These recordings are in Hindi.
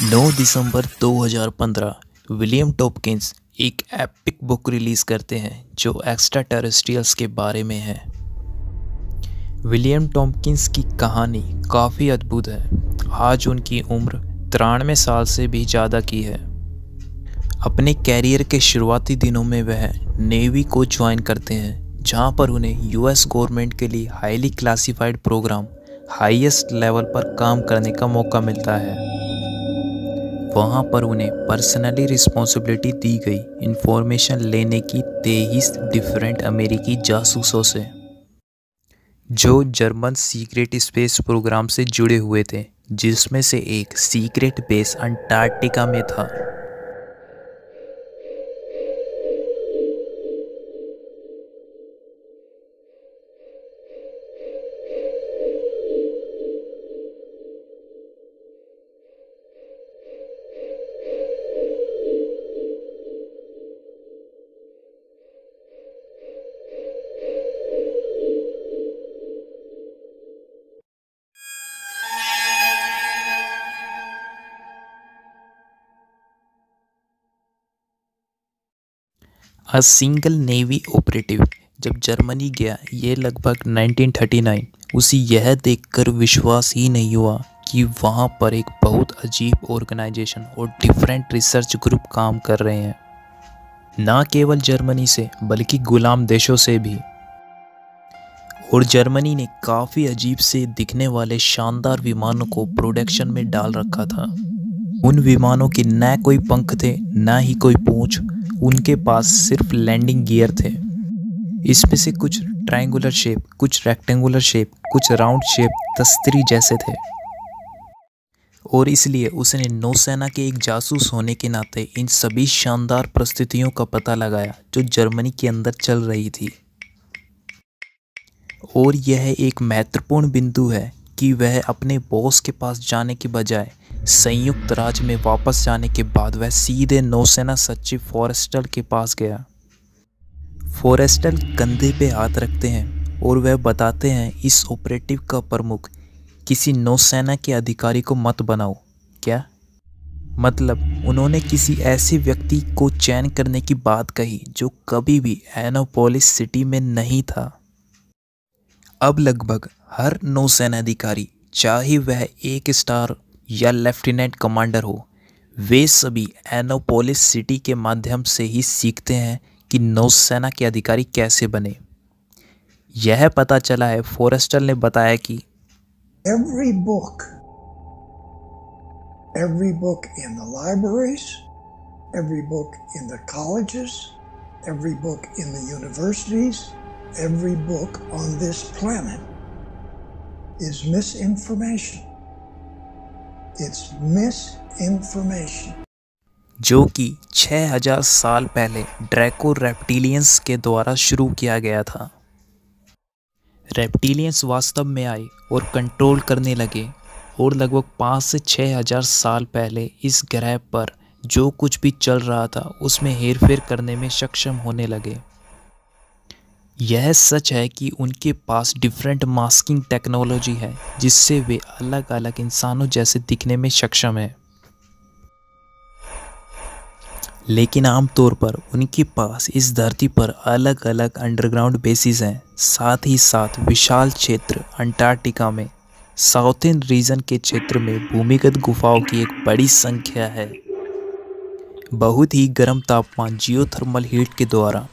9 दिसंबर 2015 विलियम टॉपकिंस एक एपिक बुक रिलीज़ करते हैं जो एक्स्ट्रा टेरेस्ट्रियल्स के बारे में है। विलियम टॉम्किंस की कहानी काफ़ी अद्भुत है। आज उनकी उम्र तिरानवे साल से भी ज़्यादा की है। अपने कैरियर के शुरुआती दिनों में वह नेवी को ज्वाइन करते हैं, जहाँ पर उन्हें यूएस गवर्नमेंट के लिए highly classified programme highest level पर काम करने का मौका मिलता है। वहाँ पर उन्हें पर्सनली रिस्पॉन्सिबिलिटी दी गई। इन्फॉर्मेशन लेने की तेईस डिफरेंट अमेरिकी जासूसों से। जो जर्मन सीक्रेट स्पेस प्रोग्राम से जुड़े हुए थे, जिसमें से एक सीक्रेट बेस अंटार्कटिका में था। अ सिंगल नेवी ऑपरेटिव जब जर्मनी गया, ये लगभग 1939 उसे यह देखकर विश्वास ही नहीं हुआ कि वहाँ पर एक बहुत अजीब ऑर्गेनाइजेशन और डिफरेंट रिसर्च ग्रुप काम कर रहे हैं। ना केवल जर्मनी से, बल्कि गुलाम देशों से भी। और जर्मनी ने काफ़ी अजीब से दिखने वाले शानदार विमानों को प्रोडक्शन में डाल रखा था। उन विमानों के न कोई पंख थे, न ही कोई पूंछ उनके पास सिर्फ़ लैंडिंग गियर थे। इसमें से कुछ ट्रायंगुलर शेप, कुछ रेक्टेंगुलर शेप, कुछ राउंड शेप तस्तरी जैसे थे। और इसलिए उसने नौसेना के एक जासूस होने के नाते इन सभी शानदार परिस्थितियों का पता लगाया जो जर्मनी के अंदर चल रही थी। और यह एक महत्वपूर्ण बिंदु है कि वह अपने बॉस के पास जाने के बजाय संयुक्त राज्य में वापस जाने के बाद वह सीधे नौसेना सचिव फॉरेस्टल के पास गया। फॉरेस्टल कंधे पे हाथ रखते हैं और वह बताते हैं, इस ऑपरेटिव का प्रमुख, किसी नौसेना के अधिकारी को मत बनाओ। क्या? मतलब उन्होंने किसी ऐसे व्यक्ति को चयन करने की बात कही जो कभी भी एनोपोलिस सिटी में नहीं था। अब लगभग हर नौसेना अधिकारी, चाहे वह एक स्टार या लेफ्टिनेंट कमांडर हो, वे सभी एनोपोलिस सिटी के माध्यम से ही सीखते हैं कि नौसेना के अधिकारी कैसे बने। यह पता चला है फॉरेस्टल ने बताया कि every book every book in the libraries every book in the colleges every book in the universities every book on this planet is misinformation It's misinformation. जो कि 6000 साल पहले ड्रैको रेप्टिलियंस के द्वारा शुरू किया गया था रेप्टिलियंस वास्तव में आए और कंट्रोल करने लगे और लगभग पाँच से छः हज़ार साल पहले इस ग्रह पर जो कुछ भी चल रहा था, उसमें हेरफेर करने में सक्षम होने लगे यह सच है कि उनके पास डिफरेंट मास्किंग टेक्नोलॉजी है, जिससे वे अलग अलग इंसानों जैसे दिखने में सक्षम है। लेकिन आमतौर पर उनके पास इस धरती पर अलग अलग अंडरग्राउंड बेसिस हैं, साथ ही साथ विशाल क्षेत्र अंटार्कटिका में। साउथर्न रीजन के क्षेत्र में भूमिगत गुफाओं की एक बड़ी संख्या है। बहुत ही गर्म तापमान जियोथर्मल हीट के द्वारा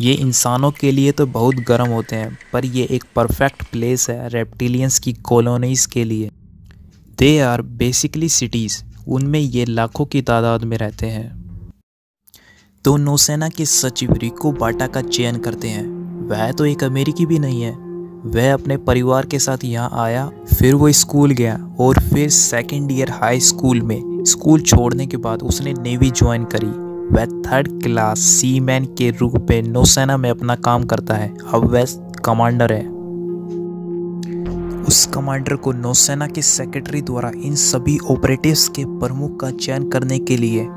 ये इंसानों के लिए तो बहुत गर्म होते हैं, पर ये एक परफेक्ट प्लेस है रेप्टिलियंस की कॉलोनीज के लिए। दे आर बेसिकली सिटीज़ उनमें ये लाखों की तादाद में रहते हैं। तो नौसेना के सचिव रिको बाटा का चयन करते हैं। वह तो एक अमेरिकी भी नहीं है। वह अपने परिवार के साथ यहाँ आया, फिर वो स्कूल गया और फिर सेकेंड ईयर हाई स्कूल में, स्कूल छोड़ने के बाद उसने नेवी ज्वाइन करी। वह थर्ड क्लास सीमैन के रूप में नौसेना में अपना काम करता है। अब वह कमांडर है। उस कमांडर को नौसेना के सेक्रेटरी द्वारा इन सभी ऑपरेटिव्स के प्रमुख का चयन करने के लिए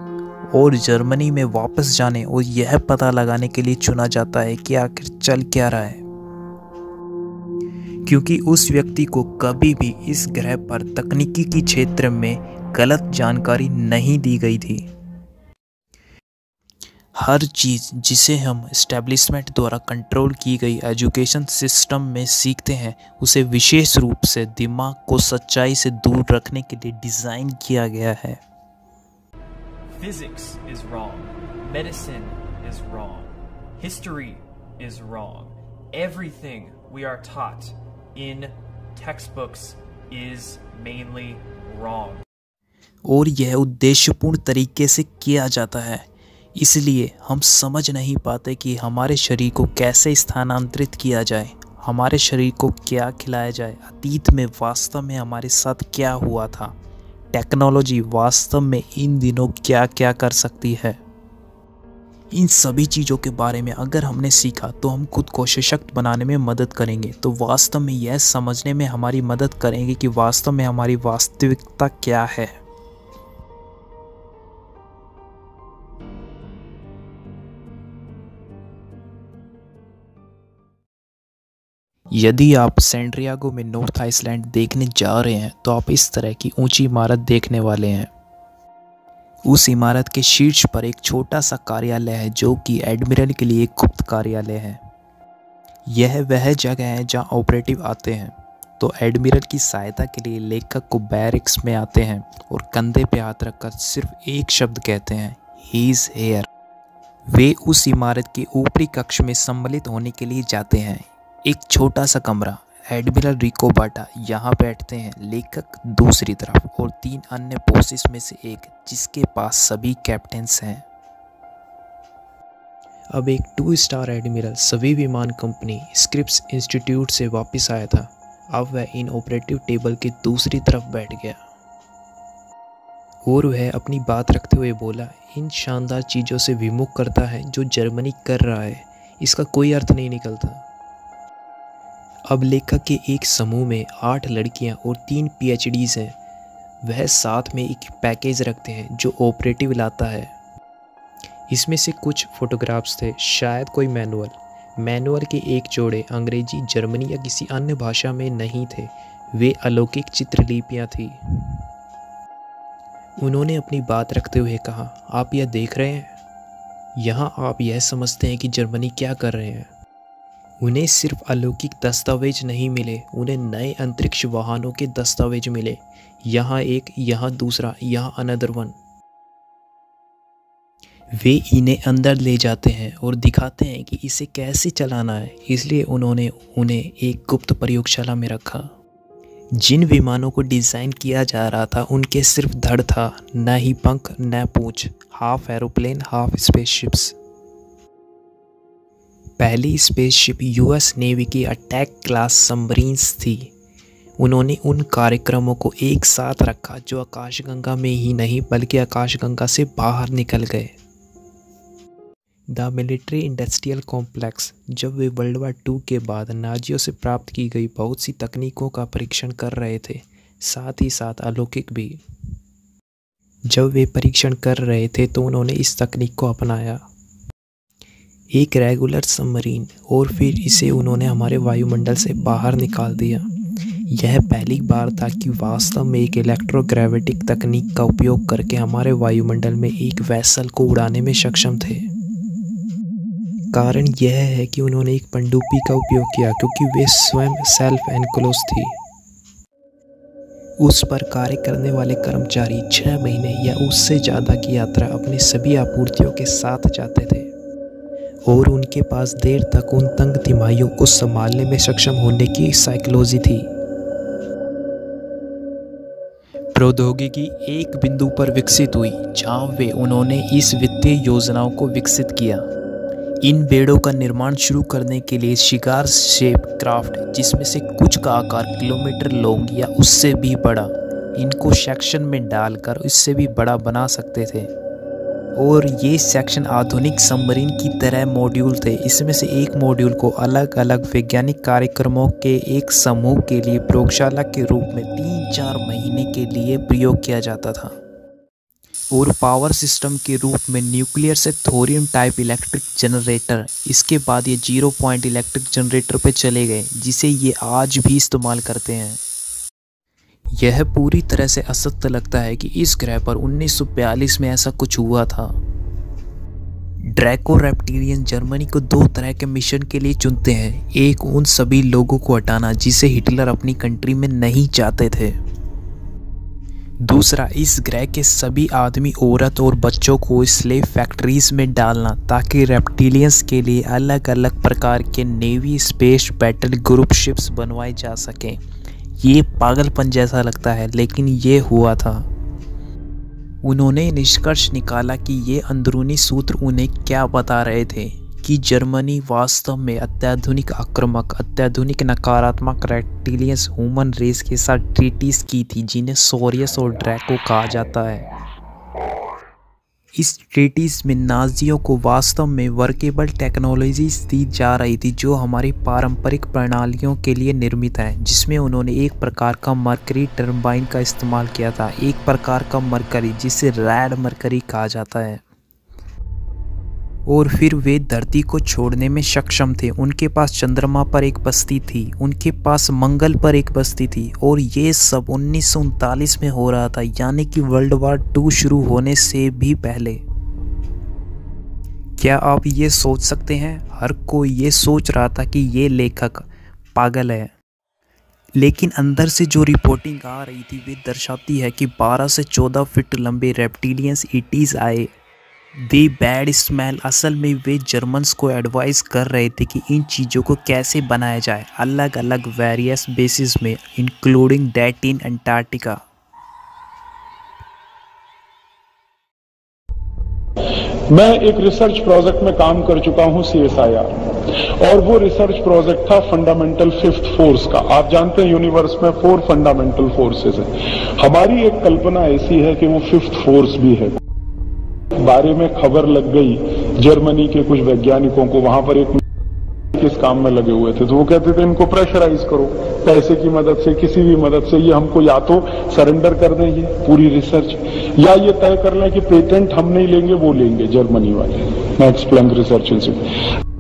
और जर्मनी में वापस जाने और यह पता लगाने के लिए चुना जाता है कि आखिर चल क्या रहा है। क्योंकि उस व्यक्ति को कभी भी इस ग्रह पर तकनीकी के क्षेत्र में गलत जानकारी नहीं दी गई थी। हर चीज़ जिसे हम इस्टेब्लिशमेंट द्वारा कंट्रोल की गई एजुकेशन सिस्टम में सीखते हैं उसे विशेष रूप से दिमाग को सच्चाई से दूर रखने के लिए डिज़ाइन किया गया है Physics is wrong. Medicine is wrong. History is wrong. Everything we are taught in textbooks is mainly wrong. और यह उद्देश्यपूर्ण तरीके से किया जाता है इसलिए हम समझ नहीं पाते कि हमारे शरीर को कैसे स्थानांतरित किया जाए, हमारे शरीर को क्या खिलाया जाए, अतीत में वास्तव में हमारे साथ क्या हुआ था, टेक्नोलॉजी वास्तव में इन दिनों क्या क्या कर सकती है। इन सभी चीज़ों के बारे में अगर हमने सीखा तो हम खुद को सशक्त बनाने में मदद करेंगे। तो वास्तव में यह समझने में हमारी मदद करेंगे कि वास्तव में हमारी वास्तविकता क्या है। यदि आप सेंट्रियागो में नॉर्थ आइसलैंड देखने जा रहे हैं तो आप इस तरह की ऊँची इमारत देखने वाले हैं। उस इमारत के शीर्ष पर एक छोटा सा कार्यालय है, जो कि एडमिरल के लिए गुप्त कार्यालय है। यह वह जगह है जहाँ ऑपरेटिव आते हैं। तो एडमिरल की सहायता के लिए लेखक को बैरिक्स में आते हैं और कंधे पे हाथ रखकर सिर्फ़ एक शब्द कहते हैं ही इज़ हेयर वे उस इमारत के ऊपरी कक्ष में सम्मिलित होने के लिए जाते हैं। एक छोटा सा कमरा। एडमिरल रिको बाटा यहाँ बैठते हैं लेखक दूसरी तरफ़ और तीन अन्य पोस्टिस में से एक, जिसके पास सभी कैप्टन्स हैं। अब एक टू स्टार एडमिरल सभी विमान कंपनी स्क्रिप्स इंस्टीट्यूट से वापस आया था। अब वह इन ऑपरेटिव टेबल के दूसरी तरफ़ बैठ गया। और वह अपनी बात रखते हुए बोला, इन शानदार चीज़ों से विमुख करता है जो जर्मनी कर रहा है। इसका कोई अर्थ नहीं निकलता। अब लेखक के एक समूह में आठ लड़कियाँ और तीन पीएचडीज हैं। वह साथ में एक पैकेज रखते हैं जो ऑपरेटिव लाता है। इसमें से कुछ फोटोग्राफ्स थे, शायद कोई मैनुअल। मैनुअल के एक जोड़े अंग्रेज़ी, जर्मनी या किसी अन्य भाषा में नहीं थे। वे अलौकिक चित्रलिपियाँ थी। उन्होंने अपनी बात रखते हुए कहा, आप यह देख रहे हैं? यहाँ आप यह समझते हैं कि जर्मनी क्या कर रहे हैं। उन्हें सिर्फ़ अलौकिक दस्तावेज़ नहीं मिले, उन्हें नए अंतरिक्ष वाहनों के दस्तावेज़ मिले। यहाँ एक, यहाँ दूसरा, यहाँ अनदर वन वे इन्हें अंदर ले जाते हैं और दिखाते हैं कि इसे कैसे चलाना है। इसलिए उन्होंने उन्हें एक गुप्त प्रयोगशाला में रखा। जिन विमानों को डिज़ाइन किया जा रहा था, उनके सिर्फ़ धड़ था, न ही पंख, न पूछ, हाफ़ एरोप्लेन, हाफ़ स्पेसशिप्स। पहली स्पेसशिप यूएस नेवी की अटैक क्लास सबमरीन्स थी। उन्होंने उन कार्यक्रमों को एक साथ रखा जो आकाशगंगा में ही नहीं, बल्कि आकाशगंगा से बाहर निकल गए। द मिलिट्री इंडस्ट्रियल कॉम्प्लेक्स जब वे वर्ल्ड वार टू के बाद नाजियों से प्राप्त की गई बहुत सी तकनीकों का परीक्षण कर रहे थे, साथ ही साथ अलौकिक भी। जब वे परीक्षण कर रहे थे तो उन्होंने इस तकनीक को अपनाया। एक रेगुलर सबमरीन और फिर इसे उन्होंने हमारे वायुमंडल से बाहर निकाल दिया। यह पहली बार था कि वास्तव में एक इलेक्ट्रोग्रेविटिक तकनीक का उपयोग करके हमारे वायुमंडल में एक वैसल को उड़ाने में सक्षम थे। कारण यह है कि उन्होंने एक पनडुब्बी का उपयोग किया, क्योंकि वे स्वयं सेल्फ एनक्लोज थी। उस पर कार्य करने वाले कर्मचारी छः महीने या उससे ज़्यादा की यात्रा अपनी सभी आपूर्तियों के साथ जाते थे। और उनके पास देर तक उन तंग तिमाहियों को संभालने में सक्षम होने की साइकोलॉजी थी। प्रौद्योगिकी एक बिंदु पर विकसित हुई, जहाँ वे उन्होंने इस वित्तीय योजनाओं को विकसित किया। इन बेड़ों का निर्माण शुरू करने के लिए शिकार शेप क्राफ्ट जिसमें से कुछ का आकार किलोमीटर लॉन्ग या उससे भी बड़ा, इनको सेक्शन में डालकर इससे भी बड़ा बना सकते थे। और ये सेक्शन आधुनिक सबमरीन की तरह मॉड्यूल थे। इसमें से एक मॉड्यूल को अलग अलग वैज्ञानिक कार्यक्रमों के एक समूह के लिए प्रयोगशाला के रूप में तीन चार महीने के लिए प्रयोग किया जाता था। और पावर सिस्टम के रूप में न्यूक्लियर से थोरियम टाइप इलेक्ट्रिक जनरेटर इसके बाद ये ज़ीरो पॉइंट इलेक्ट्रिक जनरेटर पे चले गए, जिसे ये आज भी इस्तेमाल करते हैं। यह पूरी तरह से असत्य लगता है कि इस ग्रह पर 1942 में ऐसा कुछ हुआ था। ड्रैको रेप्टिलियन जर्मनी को दो तरह के मिशन के लिए चुनते हैं। एक, उन सभी लोगों को हटाना जिसे हिटलर अपनी कंट्री में नहीं चाहते थे। दूसरा, इस ग्रह के सभी आदमी, औरत और बच्चों को स्लेव फैक्ट्रीज में डालना, ताकि रेप्टिलियंस के लिए अलग अलग प्रकार के navy space battle group ships बनवाए जा सकें। ये पागलपन जैसा लगता है, लेकिन ये हुआ था। उन्होंने निष्कर्ष निकाला कि ये अंदरूनी सूत्र उन्हें क्या बता रहे थे कि जर्मनी वास्तव में अत्याधुनिक आक्रामक, अत्याधुनिक नकारात्मक रेक्टिलियस ह्यूमन रेस के साथ ट्रीटीज की थी, जिन्हें सोरियस और ड्रैको कहा जाता है। इस ट्रीटीज में नाजियों को वास्तव में वर्केबल टेक्नोलॉजीज़ दी जा रही थी, जो हमारी पारंपरिक प्रणालियों के लिए निर्मित हैं, जिसमें उन्होंने एक प्रकार का मरकरी टर्बाइन का इस्तेमाल किया था, एक प्रकार का मरकरी जिसे रैड मरकरी कहा जाता है। और फिर वे धरती को छोड़ने में सक्षम थे। उनके पास चंद्रमा पर एक बस्ती थी, उनके पास मंगल पर एक बस्ती थी और ये सब उन्नीस सौ उनतालीस में हो रहा था, यानी कि वर्ल्ड वार टू शुरू होने से भी पहले। क्या आप ये सोच सकते हैं? हर कोई ये सोच रहा था कि ये लेखक पागल है। लेकिन अंदर से जो रिपोर्टिंग आ रही थी, वे दर्शाती है कि 12 से 14 फीट लंबे रेप्टिलियंस इटीज़ आए। दी बैड स्मेल असल में वे जर्मन्स को एडवाइस कर रहे थे कि इन चीज़ों को कैसे बनाया जाए। अलग अलग वेरियस बेसिस में इंक्लूडिंग डेट इन अंटार्कटिका मैं एक रिसर्च प्रोजेक्ट में काम कर चुका हूँ सीएसआईआर और वो रिसर्च प्रोजेक्ट था फंडामेंटल फिफ्थ फोर्स का। आप जानते हैं यूनिवर्स में फोर फंडामेंटल फोर्सेस हैं। हमारी एक कल्पना ऐसी है कि वो फिफ्थ फोर्स भी है। बारे में खबर लग गई, जर्मनी के कुछ वैज्ञानिकों को, वहाँ पर एक किस काम में लगे हुए थे तो वो कहते थे, इनको प्रेशराइज करो, पैसे की मदद से, किसी भी मदद से, ये हमको या तो सरेंडर कर दें, ये पूरी रिसर्च या ये तय कर लें कि पेटेंट हम नहीं लेंगे, वो लेंगे, जर्मनी वाले. Max Planck research institute